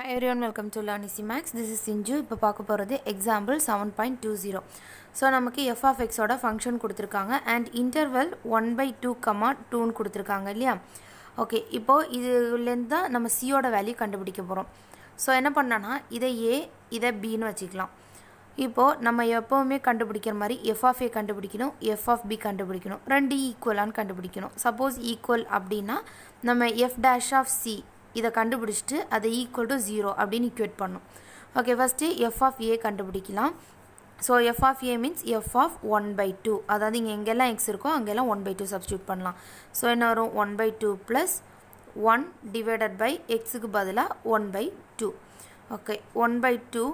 Hi everyone, welcome to Learn maths this is Sinju இப்போ பார்க்க போகிறது example seven point two zero so நமக்கு F of எக்ஸோட function கொடுத்துருக்காங்க. And interval one by two comma டூன்னு கொடுத்துருக்காங்க இல்லையா? ஓகே இப்போது இதுலேருந்து தான் நம்ம சியோட வேல்யூ கண்டுபிடிக்க போகிறோம் ஸோ என்ன பண்ணோன்னா இதை ஏ இதை பின்னு வச்சுக்கலாம். இப்போது நம்ம எப்போவுமே கண்டுபிடிக்கிற மாதிரி எஃப் ஆஃப் ஏ கண்டுபிடிக்கணும் எஃப் ஆஃப் பி கண்டுபிடிக்கணும். ரெண்டு ஈக்குவலான்னு கண்டுபிடிக்கணும். சப்போஸ் ஈக்குவல் அப்படின்னா நம்ம எஃப் டேஷ் ஆஃப் சி இதை கண்டுபிடிச்சிட்டு அதை ஈக்குவல் டு ஜீரோ அப்படின்னு இக்குவேட் பண்ணும். Okay first F of A கண்டுபிடிக்கலாம். So F of A means F of one by two அதாவது இங்கே எங்கெல்லாம் எக்ஸ் இருக்கோ அங்கெல்லாம் ஒன் பை டூ சப்ஸ்டியூட் பண்ணலாம். ஸோ என்ன வரும்? One by two plus one divided by எக்ஸுக்கு பதிலாக one by two okay one by two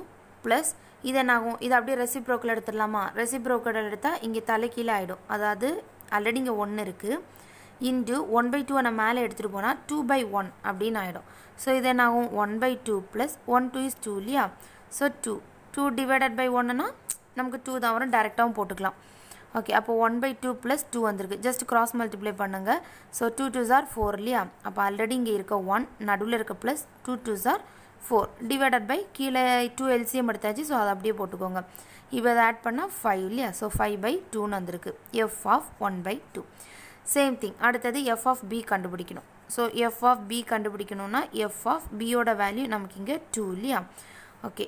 plus இது என்னாகும்? இது அப்படியே ரெசிப்ரோக்கல் எடுத்துடலாமா? ரெசிப்ரோக்கல் எடுத்தால் இங்கே தலைக்கீழே ஆகிடும் அதாவது ஆல்ரெடி இங்கே ஒன்று இருக்குது இன்டு ஒன் பை டூவை நம்ம மேலே எடுத்துகிட்டு போனால் டூ பை ஒன் அப்படின்னு ஆகிடும் ஸோ இது என்ன ஆகும் one by two plus one two is two இல்லையா so two two divided by ஒன்னுனா நமக்கு டூ தான் வரும். டேரெக்டாகவும் போட்டுக்கலாம். ஓகே அப்போ one by two plus two வந்திருக்கு. ஜஸ்ட் கிராஸ் மல்டிப்ளை பண்ணுங்கள் ஸோ டூ டூ ஜார் ஃபோர் இல்லையா? அப்போ ஆல்ரெடி இங்கே இருக்க ஒன் நடுவில் இருக்க ப்ளஸ் டூ டூ ஜார் ஃபோர் டிவைடட் பை கீழே டூ எல்சிஎம் எடுத்தாச்சு. ஸோ அதை அப்படியே போட்டுக்கோங்க. இப்போ அதை ஆட் பண்ணால் ஃபைவ் இல்லையா? ஸோ ஃபைவ் பை டூன்னு வந்திருக்கு. F of one by two same thing அடுத்தது எஃப் ஆஃப் பி கண்டுபிடிக்கணும். ஸோ எஃப் ஆஃப் பி கண்டுபிடிக்கணும்னா எஃப் ஆஃப் பியோட வேல்யூ நமக்கு இங்கே டூ இல்லையா? ஓகே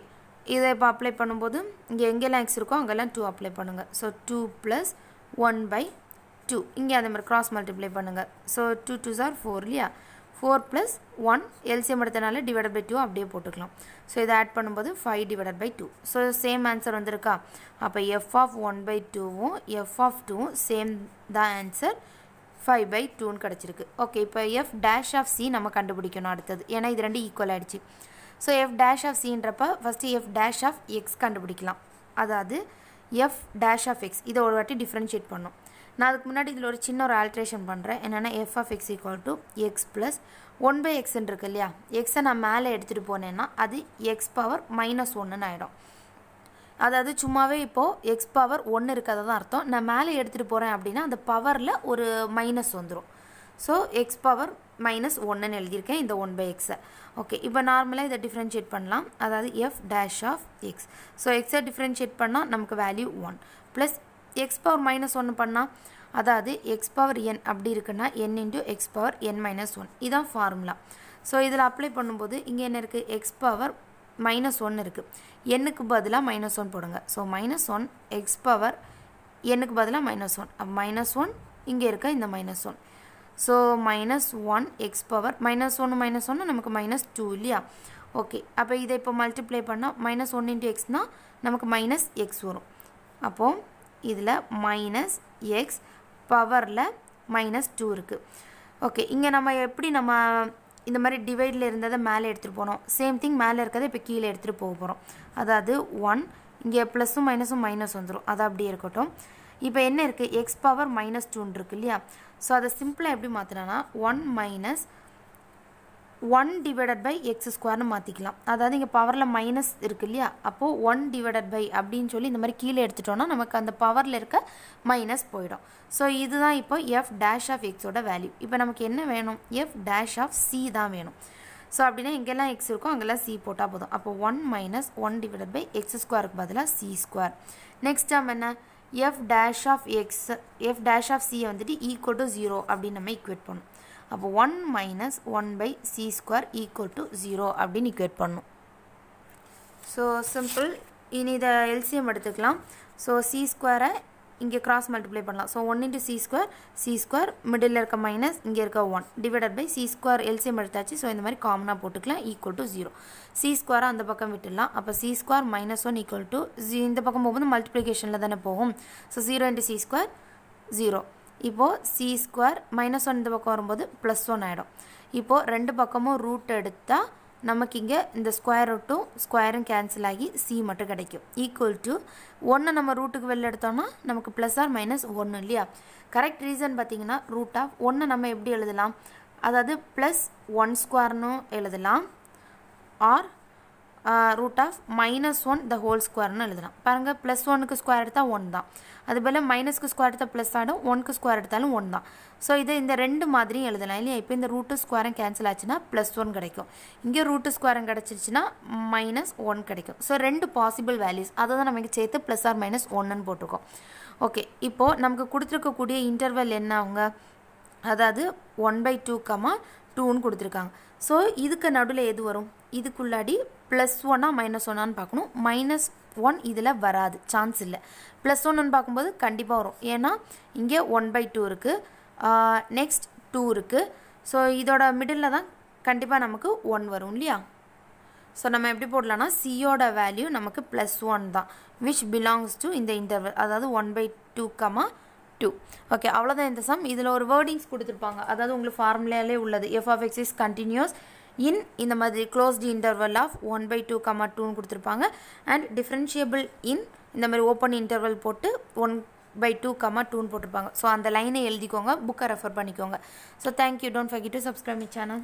இதை இப்போ அப்ளை பண்ணும்போது இங்கே எங்கெல்லாம் எக்ஸ் இருக்கோ அங்கெல்லாம் டூ அப்ளை பண்ணுங்கள் so two plus one by two இங்கே அதே மாதிரி க்ராஸ் மல்டிப்ளை பண்ணுங்கள் ஸோ டூ டூ சார் ஃபோர் இல்லையா? ஃபோர் ப்ளஸ் ஒன் எல்சிஎம் எடுத்தனால டிவைட் பை டூ அப்படியே போட்டுக்கலாம். ஸோ இதை ஆட் பண்ணும்போது five divide by two so same answer வந்திருக்கா? அப்போ எஃப் ஆஃப் ஒன் பை டூவும் எஃப் ஆஃப் டூவும் சேம் தான் ஆன்சர் ஃபைவ் பை டூன்னு கிடச்சிருக்கு. ஓகே இப்போ எஃப் டேஷ் ஆஃப் சி நம்ம கண்டுபிடிக்கணும் அடுத்தது. ஏன்னா இது ரெண்டு ஈக்குவல் ஆகிடுச்சு so F dash of சின்றப்ப first F dash of X கண்டுபிடிக்கலாம். அதாவது எஃப் டேஷ் ஆஃப் எக்ஸ் இதை ஒரு வாட்டி டிஃப்ரென்ஷியேட் பண்ணும். நான் அதுக்கு முன்னாடி இதில் ஒரு சின்ன ஒரு ஆல்ட்ரேஷன் பண்ணுறேன் என்னென்னா F of X equal to X plus one by எக்ஸ்ன்னு இருக்கு இல்லையா? எக்ஸை நான் மேலே எடுத்துகிட்டு போனேன்னா அது எக்ஸ் பவர் மைனஸ் ஒன்றுன்னு ஆகிடும் அதாவது சும்மாவே இப்போது எக்ஸ் பவர் ஒன்று இருக்கிறது தான் அர்த்தம். நான் மேலே எடுத்துகிட்டு போகிறேன் அப்படின்னா அந்த பவரில் ஒரு மைனஸ் வந்துடும் ஸோ எக்ஸ் பவர் மைனஸ் ஒன்றுன்னு எழுதியிருக்கேன். இந்த ஒன் பை எக்ஸை ஓகே இப்போ நார்மலாக இதை டிஃப்ரென்ஷியேட் பண்ணலாம். அதாவது F dash of X so எக்ஸை டிஃப்ரென்ஷியேட் பண்ணால் நமக்கு value one plus X power minus ஒன்று பண்ணால் அதாவது எக்ஸ் பவர் என் அப்படி இருக்குன்னா N into X power N minus one இதான் ஃபார்முலா ஸோ இதில் அப்ளை பண்ணும்போது இங்கே என்ன இருக்குது எக்ஸ் பவர் மைனஸ் ஒன் இருக்குது எண்ணுக்கு பதிலாக மைனஸ் ஒன் போடுங்க. So minus one X power எண்ணுக்கு பதிலாக மைனஸ் ஒன் மைனஸ் ஒன் இங்கே இருக்க இந்த minus one so minus one X power minus ஒன்று மைனஸ் ஒன்று நமக்கு மைனஸ் டூ இல்லையா? ஓகே அப்போ இதை இப்போ மல்டிப்ளை பண்ணால் மைனஸ் ஒன் இன்ட்டு எக்ஸ்னால் நமக்கு மைனஸ் எக்ஸ் வரும். அப்போது இதில் மைனஸ் எக்ஸ் பவரில் மைனஸ் டூ இருக்குது ஓகே இங்கே நம்ம எப்படி நம்ம இந்த மாதிரி டிவைடில் இருந்ததை மேலே எடுத்துகிட்டு போனோம். சேம் திங் மேலே இருக்கிறத இப்போ கீழே எடுத்துகிட்டு போக போகிறோம் அதாவது ஒன் இங்கே ப்ளஸும் மைனஸும் மைனஸ் வந்துடும் அது அப்படியே இருக்கட்டும். இப்போ என்ன இருக்குது எக்ஸ் பவர் மைனஸ் டூன் இருக்கு இல்லையா? ஸோ அதை சிம்பிளாக எப்படி மாற்றினா one minus one divided by X ஸ்கொயர்னு மாற்றிக்கலாம் அதாவது இங்கே பவரில் மைனஸ் இருக்குது இல்லையா? அப்போது ஒன் டிவைடட் பை அப்படின்னு சொல்லி இந்த மாதிரி கீழே எடுத்துட்டோன்னா நமக்கு அந்த பவரில் இருக்க மைனஸ் போயிடும். ஸோ இதுதான் இப்போ எஃப் டேஷ் ஆஃப் எக்ஸோட வேல்யூ இப்போ நமக்கு என்ன வேணும்? எஃப் டேஷ் ஆஃப் சி தான் வேணும். ஸோ அப்படின்னா எங்கெல்லாம் எக்ஸ் இருக்கோ அங்கெல்லாம் சி போட்டால் போதும். அப்போ one minus one divided by X ஸ்கொயருக்கு பதிலாக சி ஸ்கொயர் நெக்ஸ்ட் நம்ம என்ன? F dash of X F dash of சியை வந்துட்டு ஈக்குவல் டு ஜீரோ அப்படின்னு நம்ம ஈக்குவேட் பண்ணணும். அப்போ one minus one by C square equal to zero அப்படின்னு இக்குவேட் பண்ணும். ஸோ சிம்பிள் இனி இதை எல்சிஎம் எடுத்துக்கலாம். ஸோ சி ஸ்கொயரை இங்கே கிராஸ் மல்டிப்ளை பண்ணலாம். So one into C square C square middle இருக்க மைனஸ் இங்கே இருக்க one divided by C square LCM எடுத்தாச்சு. ஸோ இந்த மாதிரி காமனாக போட்டுக்கலாம். ஈக்குவல் டு ஜீரோ சி ஸ்கொயரை அந்த பக்கம் விட்டுடலாம். அப்போ C square minus one equal to G இந்த பக்கம் போகும்போது மல்டிப்ளிகேஷனில் தானே போகும். So zero into C square zero இப்போது சி ஸ்கொயர் மைனஸ் ஒன் இந்த பக்கம் வரும்போது ப்ளஸ் ஒன் ஆகிடும் இப்போது ரெண்டு பக்கமும் ரூட் எடுத்தால் நமக்கு இங்கே இந்த ஸ்கொயர் ரூட்டும் ஸ்கொயரும் கேன்சல் ஆகி சி மட்டும் கிடைக்கும். ஈக்குவல் டு ஒன்று நம்ம ரூட்டுக்கு வெளில எடுத்தோம்னா நமக்கு ப்ளஸ் ஆர் மைனஸ் ஒன்று இல்லையா? கரெக்ட் ரீசன் பார்த்தீங்கன்னா ரூட் ஆஃப் ஒன்று நம்ம எப்படி எழுதலாம்? அதாவது ப்ளஸ் ஒன் ஸ்கொயர்னும் எழுதலாம். Or root of minus one the whole ஸ்கொயர்னு எழுதலாம் பாருங்கள் ப்ளஸ் ஒனுக்கு ஸ்கொயர் எடுத்தால் ஒன் தான். அதுபோல் மைனஸ்க்கு ஸ்கொயர் எடுத்தால் ப்ளஸ் ஆகிடும் ஒன்க்கு ஸ்கொயர் எடுத்தாலும் ஒன் தான். ஸோ இதை இந்த ரெண்டு மாதிரியும் எழுதலாம் இல்லையா? இப்போ இந்த ரூட்டு ஸ்கொயரும் கேன்சல் ஆச்சுன்னா ப்ளஸ் ஒன் கிடைக்கும். இங்கே ரூட்டு ஸ்கொயரும் கிடச்சிருச்சுன்னா மைனஸ் ஒன் கிடைக்கும். ஸோ ரெண்டு பாசிபிள் வேல்யூஸ் அதை தான் நமக்கு சேர்த்து ப்ளஸ் ஆர் மைனஸ் ஒன்னுன்னு போட்டிருக்கோம். ஓகே இப்போது நமக்கு கொடுத்துருக்கக்கூடிய இன்டர்வல் என்ன அவங்க? அதாவது ஒன் பை டூ கமா டூன்னு கொடுத்துருக்காங்க. ஸோ இதுக்கு நடுவில் எது வரும்? இதுக்குள்ளாடி ப்ளஸ் ஒன்னா மைனஸ் ஒன்னான்னு பார்க்கணும். மைனஸ் ஒன் இதில் வராது. சான்ஸ் இல்லை. ப்ளஸ் ஒன்னு பார்க்கும்போது கண்டிப்பாக வரும். ஏன்னா இங்கே ஒன் பை டூ இருக்குது நெக்ஸ்ட் டூ இருக்குது ஸோ இதோட மிடில் தான் கண்டிப்பாக நமக்கு ஒன் வரும் இல்லையா? ஸோ நம்ம எப்படி போடலாம்னா சியோட வேல்யூ நமக்கு ப்ளஸ் ஒன் தான் விச் பிலாங்ஸ் டு இந்த இன்டர்வல் அதாவது one by two comma two okay அவ்வளோதான் இந்த சம் இதில் ஒரு வேர்டிங்ஸ் கொடுத்துருப்பாங்க. அதாவது உங்களுக்கு ஃபார்முலாலே உள்ளது. F of X is continuous in இந்த மாதிரி closed interval of one by two comma டூன்னு கொடுத்துருப்பாங்க. அண்ட் டிஃப்ரென்ஷியபிள் இன் இந்த மாதிரி ஓப்பன் இன்டர்வல் போட்டு ஒன் பை டூ கமா டூன்னு போட்டிருப்பாங்க. ஸோ அந்த லைனை எழுதிக்கோங்க புக்கை ரெஃபர் பண்ணிக்கோங்க. So thank you don't forget to subscribe me channel